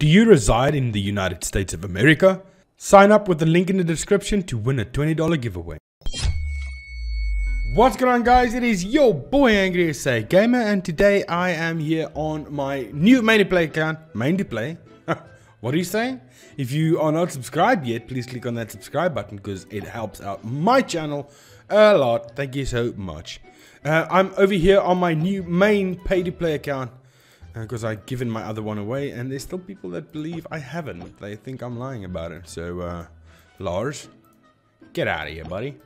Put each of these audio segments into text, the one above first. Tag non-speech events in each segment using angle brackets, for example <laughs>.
Do you reside in the United States of America? Sign up with the link in the description to win a $20 giveaway. What's going on guys, it is your boy Angry SA Gamer and today I am here on my new main play account, main to play. <laughs> what are you saying? If you are not subscribed yet, please click on that subscribe button because it helps out my channel a lot. Thank you so much. Uh, I'm over here on my new main pay to play account because uh, I've given my other one away and there's still people that believe I haven't. They think I'm lying about it. So, uh, Lars, get out of here, buddy.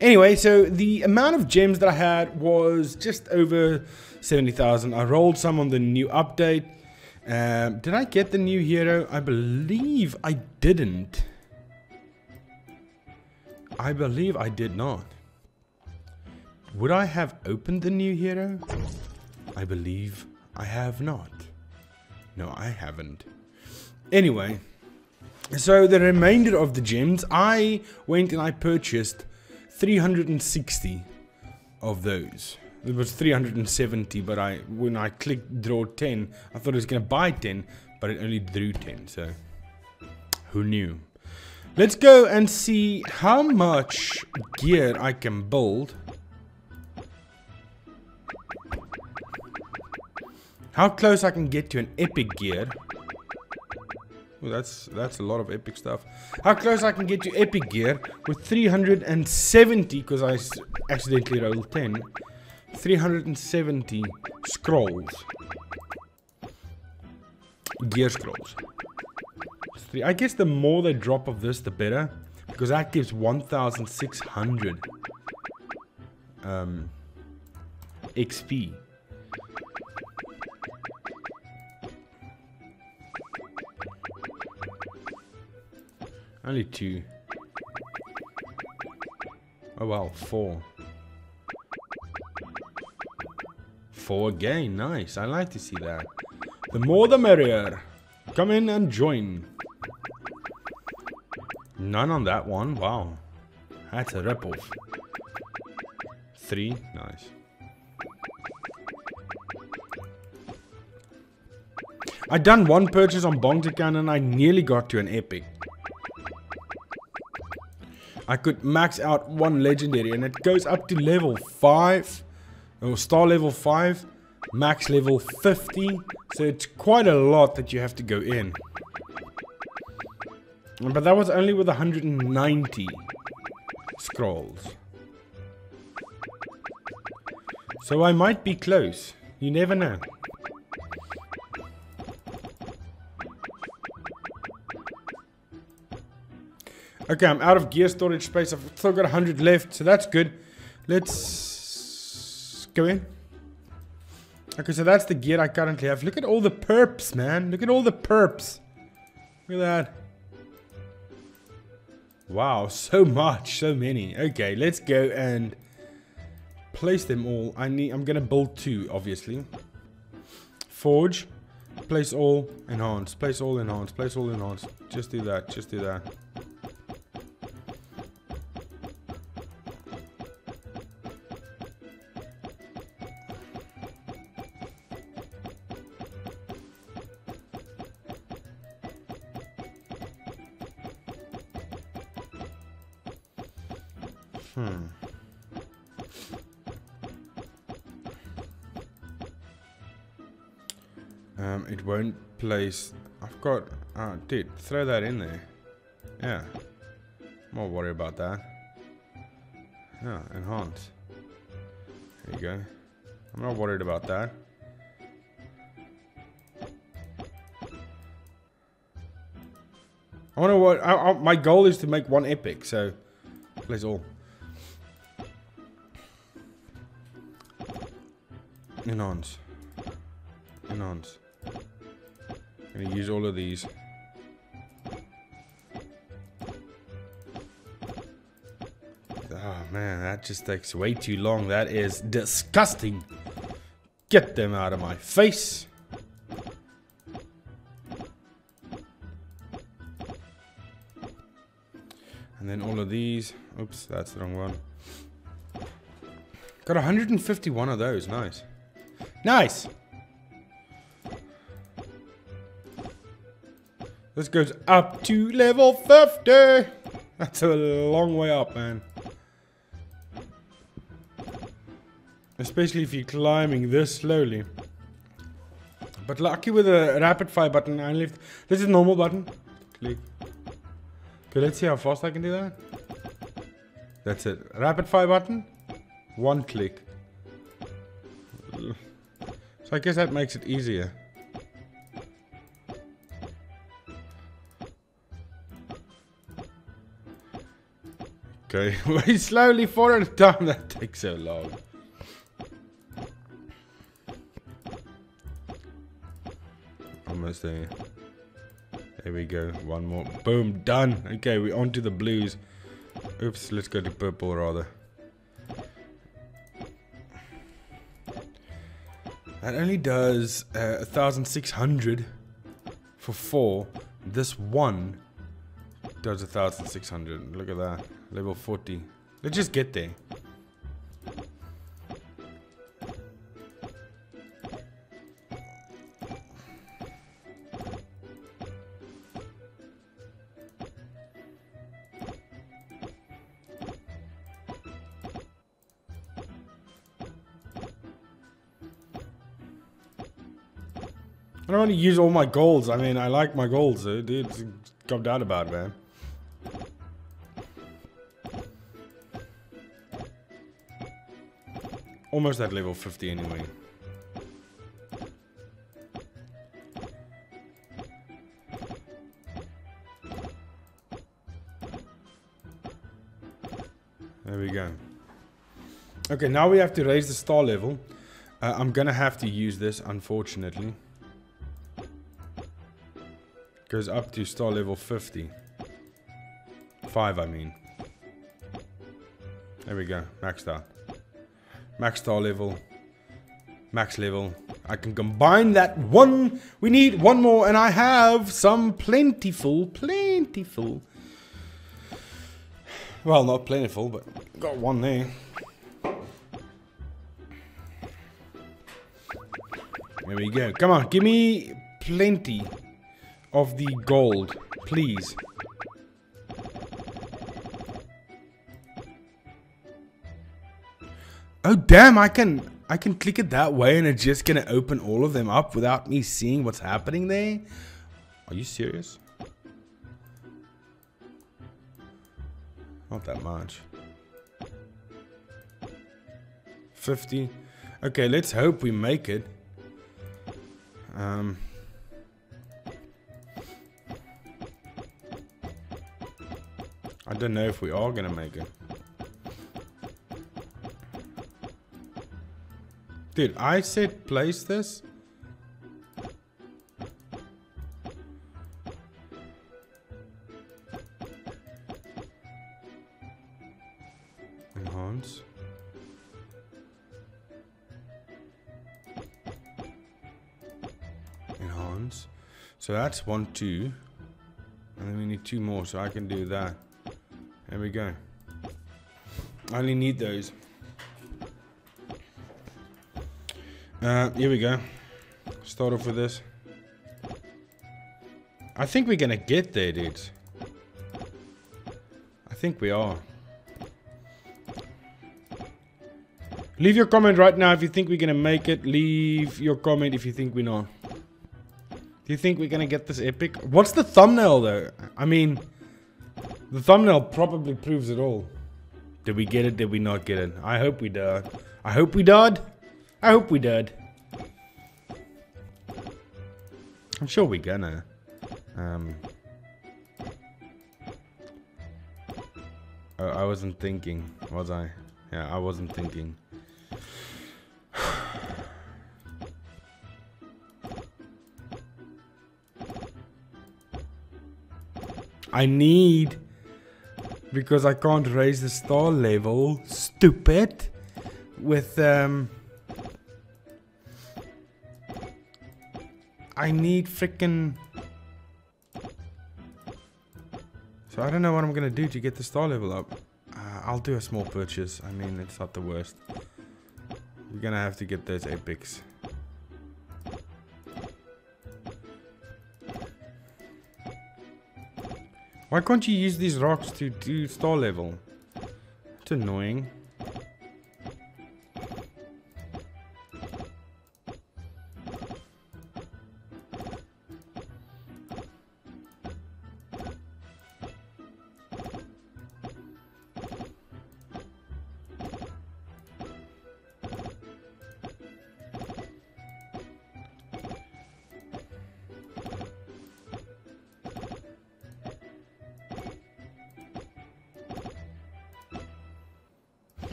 Anyway, so the amount of gems that I had was just over 70,000. I rolled some on the new update. Um, did I get the new hero? I believe I didn't. I believe I did not. Would I have opened the new hero? I believe I have not. No, I haven't. Anyway, so the remainder of the gems, I went and I purchased 360 of those. It was 370, but I when I clicked draw 10, I thought it was going to buy 10, but it only drew 10, so who knew? Let's go and see how much gear I can build How close I can get to an epic gear. Well, that's that's a lot of epic stuff. How close I can get to epic gear with 370 because I accidentally rolled 10. 370 scrolls. Gear scrolls. I guess the more they drop of this, the better. Because that gives 1,600 um, XP. Only two. Oh wow, four. Four again, nice. I like to see that. The more the merrier. Come in and join. None on that one, wow. That's a ripoff. Three, nice. I done one purchase on Bong's account and I nearly got to an epic. I could max out one legendary and it goes up to level 5 or star level 5 max level 50 so it's quite a lot that you have to go in. But that was only with 190 scrolls. So I might be close. You never know Okay, I'm out of gear storage space. I've still got 100 left, so that's good. Let's go in. Okay, so that's the gear I currently have. Look at all the perps, man. Look at all the perps. Look at that. Wow, so much, so many. Okay, let's go and place them all. I need. I'm gonna build two, obviously. Forge, place all, enhance, place all, enhance, place all, enhance. Just do that. Just do that. Hmm. Um, it won't place... I've got... Oh, dude, throw that in there. Yeah. I'm not worried about that. Yeah, enhance. There you go. I'm not worried about that. I wonder what... I, I, my goal is to make one epic, so... Place all. Enhance. Enhance. Gonna use all of these. Oh man, that just takes way too long. That is disgusting. Get them out of my face. And then all of these. Oops, that's the wrong one. Got 151 of those. Nice. Nice. This goes up to level 50. That's a long way up, man. Especially if you're climbing this slowly. But lucky with the rapid fire button, I left. This is normal button. Click. Okay, let's see how fast I can do that. That's it. Rapid fire button. One click. So I guess that makes it easier. Okay, <laughs> we slowly four at a time. That takes so long. Almost there. There we go. One more. Boom. Done. Okay, we're on to the blues. Oops, let's go to purple rather. That only does uh, 1,600 for four. This one does 1,600. Look at that. Level 40. Let's just get there. I don't want to use all my golds. I mean, I like my golds, dude. Come down about it, man. Almost at level 50 anyway. There we go. Okay, now we have to raise the star level. Uh, I'm gonna have to use this, unfortunately. Goes up to star level 50. 5, I mean. There we go. Maxed out. Max star level. Max level. I can combine that one. We need one more, and I have some plentiful, plentiful. Well, not plentiful, but got one there. There we go. Come on, give me plenty of the gold, please. Oh damn, I can I can click it that way and it's just gonna open all of them up without me seeing what's happening there? Are you serious? Not that much. 50. Okay, let's hope we make it. Um, I don't know if we are gonna make it. Dude, I said place this. Enhance. Enhance. So that's one, two. And then we need two more, so I can do that. There we go. I only need those. Uh, here we go. Start off with this. I think we're gonna get there, dudes. I think we are. Leave your comment right now if you think we're gonna make it. Leave your comment if you think we're not. Do you think we're gonna get this epic? What's the thumbnail though? I mean, the thumbnail probably proves it all. Did we get it? Did we not get it? I hope we did. I hope we did. I hope we did. I'm sure we're gonna. Um, oh, I wasn't thinking, was I? Yeah, I wasn't thinking. <sighs> I need because I can't raise the star level. Stupid. With um I need freaking So I don't know what I'm gonna do to get the star level up. Uh, I'll do a small purchase. I mean, it's not the worst. We're gonna have to get those epics. Why can't you use these rocks to do star level? It's annoying.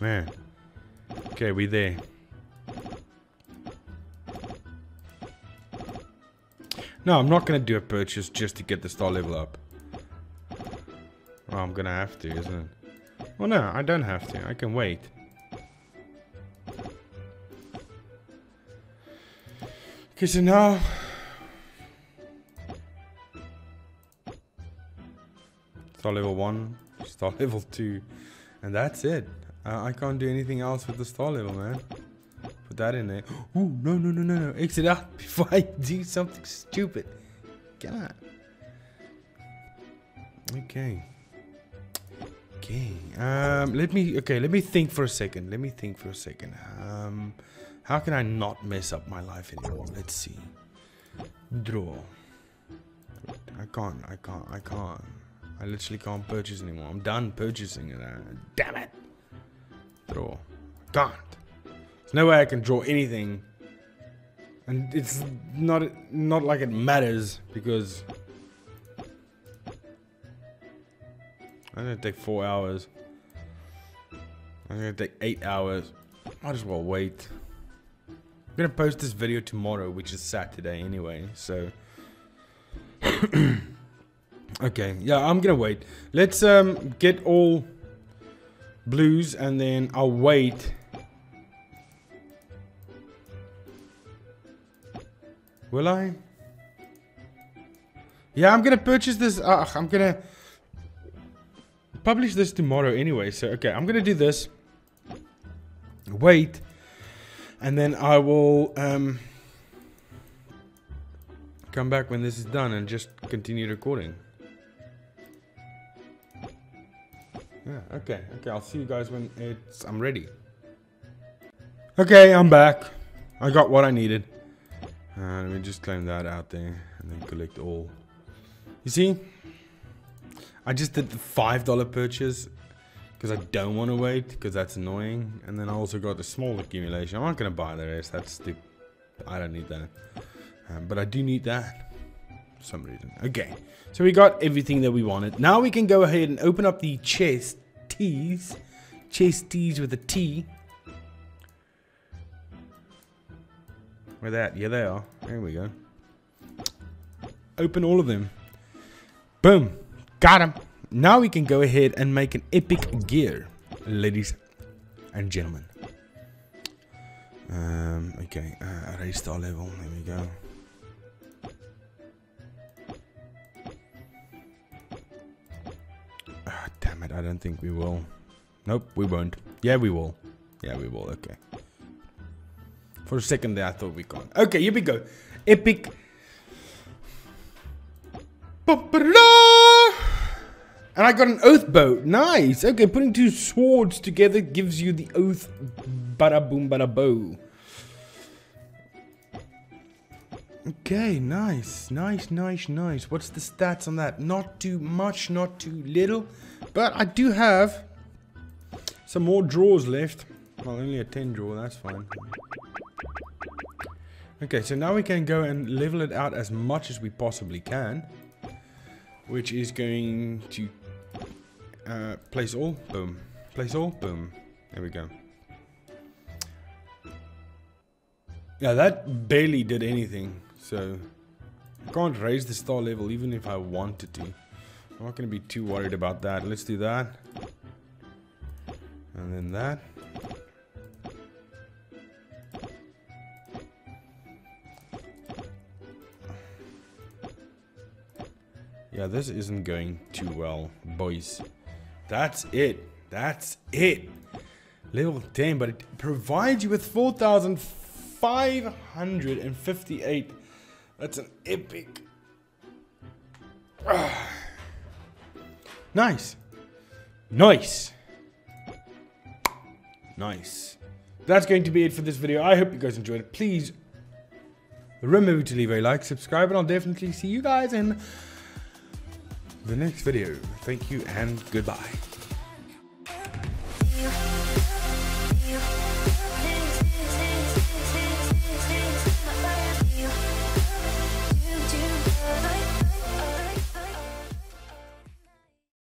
Man. Okay, we there. No, I'm not gonna do a purchase just to get the star level up. Oh, I'm gonna have to, isn't it? Well, no, I don't have to. I can wait. Okay, so now... Star level 1, star <laughs> level 2, and that's it. Uh, I can't do anything else with the star level, man. Put that in there. <gasps> Ooh, no, no, no, no, no. Exit out <laughs> before I do something stupid. On. Okay. Okay. Um, let me, okay, let me think for a second. Let me think for a second. Um, how can I not mess up my life anymore? Let's see. Draw. I can't, I can't, I can't. I literally can't purchase anymore. I'm done purchasing it. Uh, damn it. Draw. Can't. There's no way I can draw anything. And it's not not like it matters because I'm gonna take four hours. I'm gonna take eight hours. Might as well wait. I'm gonna post this video tomorrow, which is Saturday anyway, so <coughs> Okay, yeah, I'm gonna wait. Let's um get all blues and then I'll wait. Will I? Yeah, I'm gonna purchase this. Uh, I'm gonna publish this tomorrow anyway. So, okay, I'm gonna do this. Wait. And then I will um, come back when this is done and just continue recording. Yeah, okay, okay, I'll see you guys when it's I'm ready. Okay, I'm back. I got what I needed. Uh, let me just claim that out there and then collect all. You see? I just did the $5 purchase because I don't want to wait because that's annoying. And then I also got the small accumulation. I'm not going to buy the rest. That's stupid. I don't need that. Um, but I do need that some reason. Okay. So we got everything that we wanted. Now we can go ahead and open up the chest T's. Chest T's with a T. Where that? Yeah, they are. There we go. Open all of them. Boom. Got them. Now we can go ahead and make an epic gear, ladies and gentlemen. Um, okay, uh, raise star level. There we go. I don't think we will. Nope, we won't. Yeah, we will. Yeah, we will, okay. For a second there, I thought we can't. Okay, here we go. Epic. And I got an oath bow. Nice. Okay, putting two swords together gives you the oath bada boom bada bow. Okay, nice, nice, nice, nice. What's the stats on that? Not too much, not too little. But I do have some more drawers left. Well, only a 10 drawer, that's fine. Okay, so now we can go and level it out as much as we possibly can. Which is going to uh, place all, boom. Place all, boom. There we go. Yeah, that barely did anything. So, I can't raise the star level even if I wanted to. I'm not going to be too worried about that. Let's do that. And then that. Yeah, this isn't going too well, boys. That's it. That's it. Level 10, but it provides you with 4,558 that's an epic. Ah. Nice. Nice. Nice. That's going to be it for this video. I hope you guys enjoyed it. Please remember to leave a like, subscribe, and I'll definitely see you guys in the next video. Thank you and goodbye.